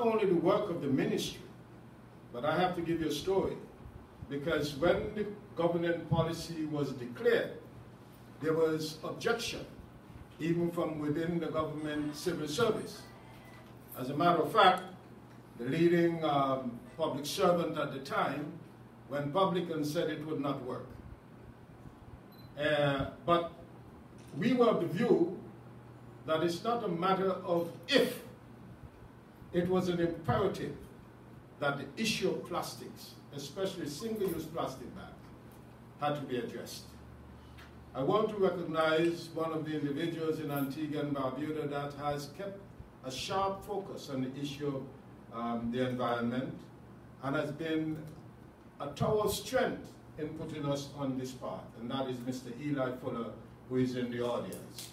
only the work of the ministry, but I have to give you a story. Because when the government policy was declared, there was objection, even from within the government civil service. As a matter of fact, the leading um, public servant at the time when publicans said it would not work. Uh, but we were of the view that it's not a matter of if, it was an imperative that the issue of plastics, especially single-use plastic bags, had to be addressed. I want to recognize one of the individuals in Antigua and Barbuda that has kept a sharp focus on the issue of um, the environment and has been a tower of strength in putting us on this path, and that is Mr. Eli Fuller, who is in the audience.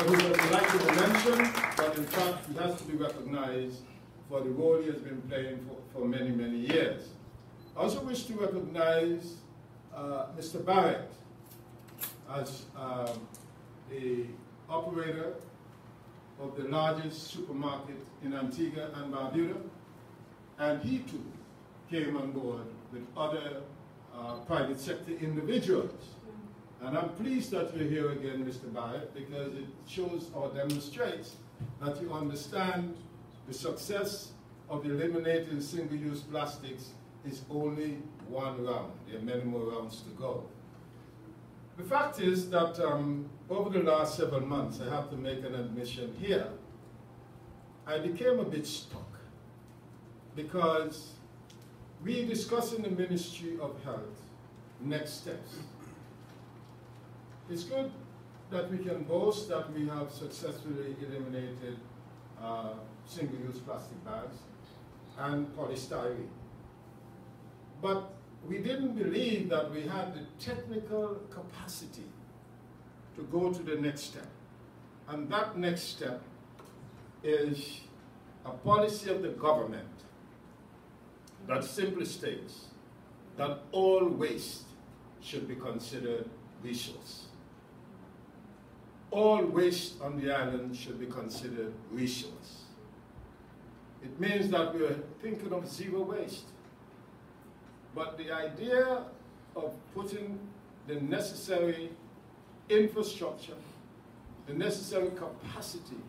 Know he like to mention, but in fact he has to be recognized for the role he has been playing for, for many, many years. I also wish to recognize uh, Mr. Barrett as um, the operator of the largest supermarket in Antigua and Barbuda, and he too came on board with other uh, private sector individuals. And I'm pleased that you're here again, Mr. Barrett, because it shows or demonstrates that you understand the success of eliminating single-use plastics is only one round. There are many more rounds to go. The fact is that um, over the last several months, I have to make an admission here, I became a bit stuck because we discuss in the Ministry of Health next steps. It's good that we can boast that we have successfully eliminated uh, single-use plastic bags and polystyrene. But we didn't believe that we had the technical capacity to go to the next step. And that next step is a policy of the government that simply states that all waste should be considered resource. All waste on the island should be considered resource. It means that we are thinking of zero waste. But the idea of putting the necessary infrastructure, the necessary capacity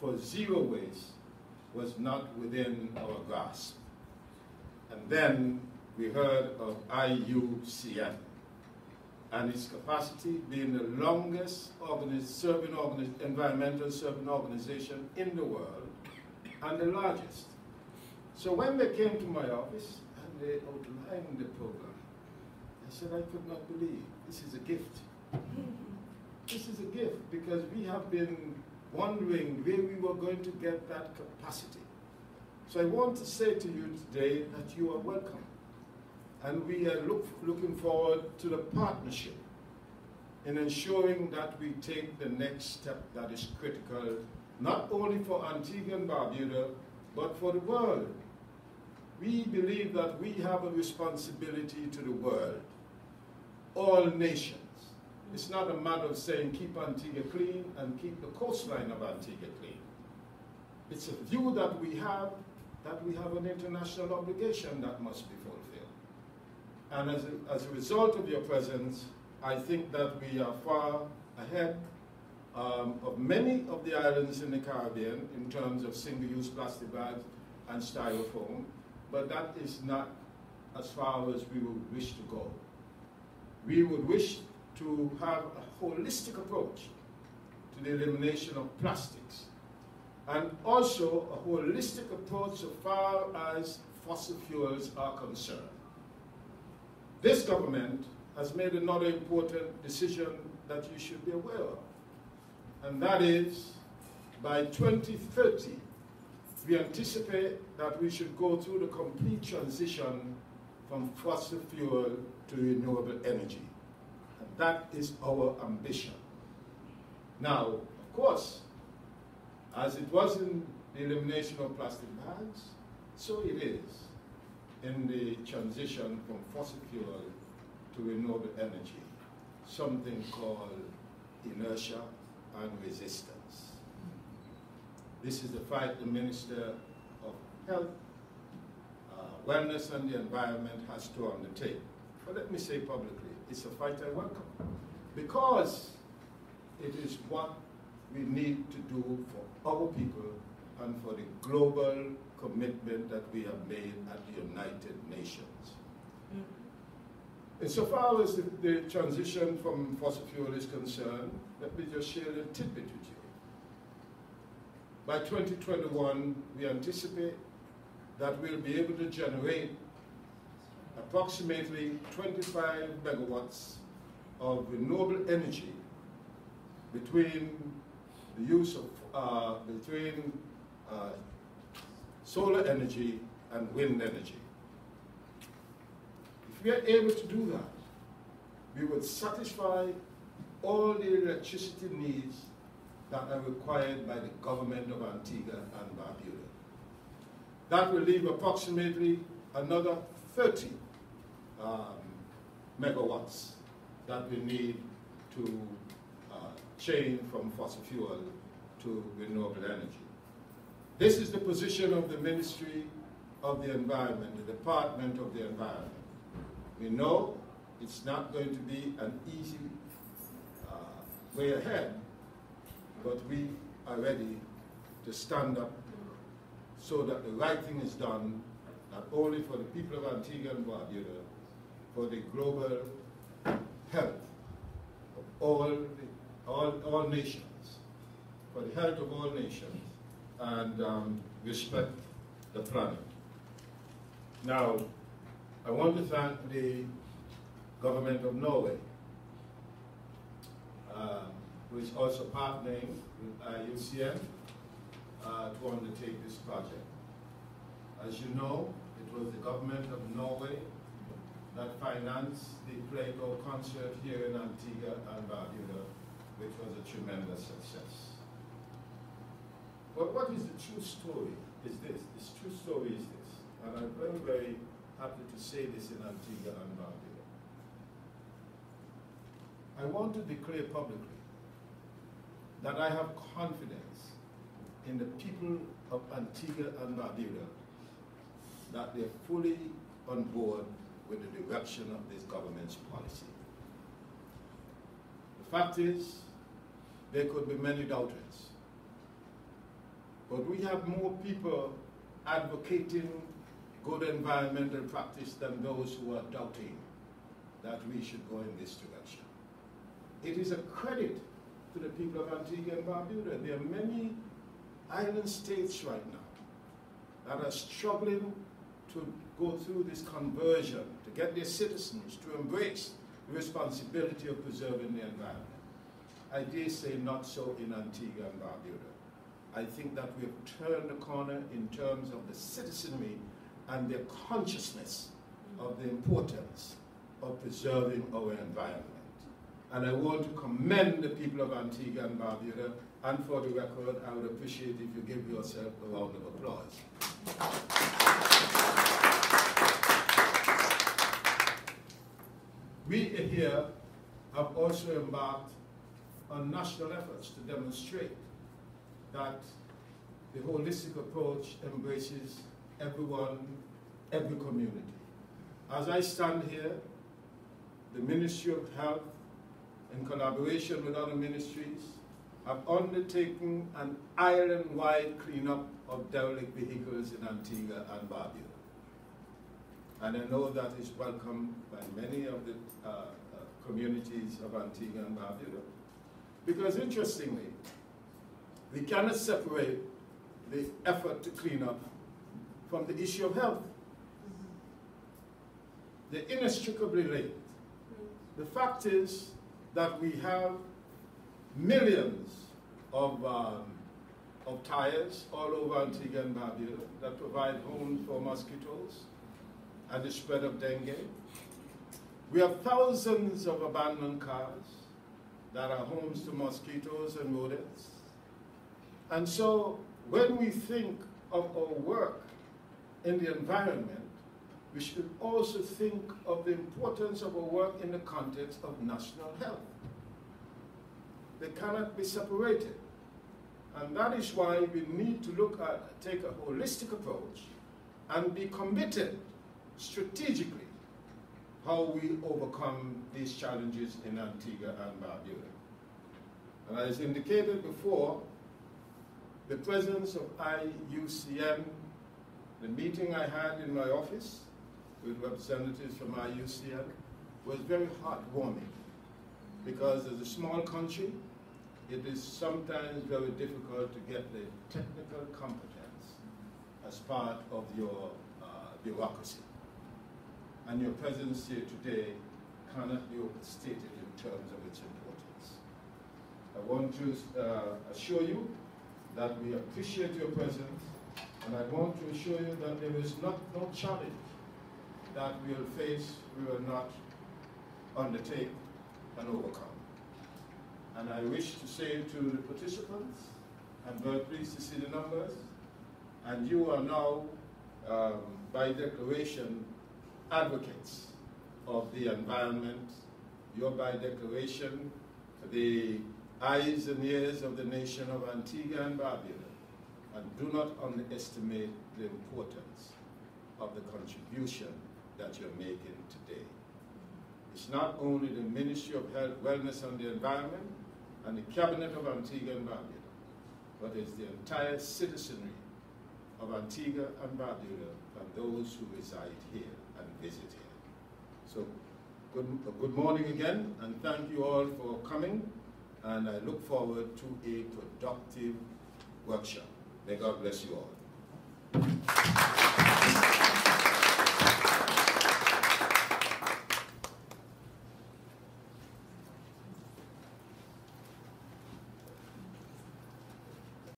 for zero waste was not within our grasp. And then we heard of IUCN and its capacity being the longest serving environmental serving organization in the world and the largest. So when they came to my office and they outlined the program, I said I could not believe this is a gift. this is a gift because we have been wondering where we were going to get that capacity. So I want to say to you today that you are welcome. And we are look, looking forward to the partnership in ensuring that we take the next step that is critical, not only for Antigua and Barbuda, but for the world. We believe that we have a responsibility to the world, all nations. It's not a matter of saying keep Antigua clean and keep the coastline of Antigua clean. It's a view that we have that we have an international obligation that must be fulfilled. And as a, as a result of your presence, I think that we are far ahead um, of many of the islands in the Caribbean in terms of single-use plastic bags and styrofoam, but that is not as far as we would wish to go. We would wish to have a holistic approach to the elimination of plastics and also a holistic approach so far as fossil fuels are concerned. This government has made another important decision that you should be aware of, and that is by 2030, we anticipate that we should go through the complete transition from fossil fuel to renewable energy. And that is our ambition. Now, of course, as it was in the elimination of plastic bags, so it is in the transition from fossil fuel to renewable energy, something called inertia and resistance. This is the fight the Minister of Health, uh, Wellness and the Environment has to undertake. But let me say publicly, it's a fight I welcome because it is what we need to do for our people and for the global commitment that we have made at the United Nations. Mm -hmm. Insofar as the, the, transition from fossil fuel is concerned, let me just share a tidbit with you. By 2021, we anticipate that we'll be able to generate approximately 25 megawatts of renewable energy between the use of, uh, between uh, solar energy and wind energy. If we are able to do that, we would satisfy all the electricity needs that are required by the government of Antigua and Barbuda. That will leave approximately another 30 um, megawatts that we need to uh, change from fossil fuel to renewable energy. This is the position of the Ministry of the Environment, the Department of the Environment. We know it's not going to be an easy uh, way ahead, but we are ready to stand up so that the right thing is done, not only for the people of Antigua and Barbuda, for the global health of all, all, all nations, for the health of all nations, and um, respect the planet. Now, I want to thank the government of Norway, uh, who is also partnering with IUCN uh, to undertake this project. As you know, it was the government of Norway that financed the Plato concert here in Antigua and Barbuda, which was a tremendous success. But what is the true story is this. This true story is this. And I'm very, very happy to say this in Antigua and Barbuda. I want to declare publicly that I have confidence in the people of Antigua and Barbuda that they're fully on board with the direction of this government's policy. The fact is, there could be many doubters. But we have more people advocating good environmental practice than those who are doubting that we should go in this direction. It is a credit to the people of Antigua and Barbuda. There are many island states right now that are struggling to go through this conversion, to get their citizens to embrace the responsibility of preserving the environment. I dare say not so in Antigua and Barbuda. I think that we have turned the corner in terms of the citizenry and their consciousness of the importance of preserving our environment. And I want to commend the people of Antigua and Barbuda, and for the record, I would appreciate if you give yourself a round of applause. We here have also embarked on national efforts to demonstrate that the holistic approach embraces everyone, every community. As I stand here, the Ministry of Health, in collaboration with other ministries, have undertaken an island-wide cleanup of derelict vehicles in Antigua and Barbuda. And I know that is welcomed by many of the uh, uh, communities of Antigua and Barbuda. Because interestingly, we cannot separate the effort to clean up from the issue of health. They're inextricably linked. The fact is that we have millions of, um, of tires all over Antigua and Barbuda that provide homes for mosquitoes and the spread of dengue. We have thousands of abandoned cars that are homes to mosquitoes and rodents. And so when we think of our work in the environment, we should also think of the importance of our work in the context of national health. They cannot be separated. And that is why we need to look at, take a holistic approach and be committed strategically how we overcome these challenges in Antigua and Barbuda. And as indicated before, the presence of IUCN, the meeting I had in my office with representatives from IUCN was very heartwarming because as a small country, it is sometimes very difficult to get the technical competence as part of your uh, bureaucracy. And your presence here today cannot be overstated in terms of its importance. I want to uh, assure you that we appreciate your presence, and I want to assure you that there is not no challenge that we will face, we will not undertake and overcome. And I wish to say to the participants, I'm very pleased to see the numbers, and you are now, um, by declaration, advocates of the environment. You're by declaration the eyes and ears of the nation of Antigua and Barbuda, and do not underestimate the importance of the contribution that you're making today. It's not only the Ministry of Health, Wellness and the Environment and the Cabinet of Antigua and Barbuda, but it's the entire citizenry of Antigua and Barbuda and those who reside here and visit here. So good, good morning again, and thank you all for coming, and I look forward to a productive workshop. May God bless you all.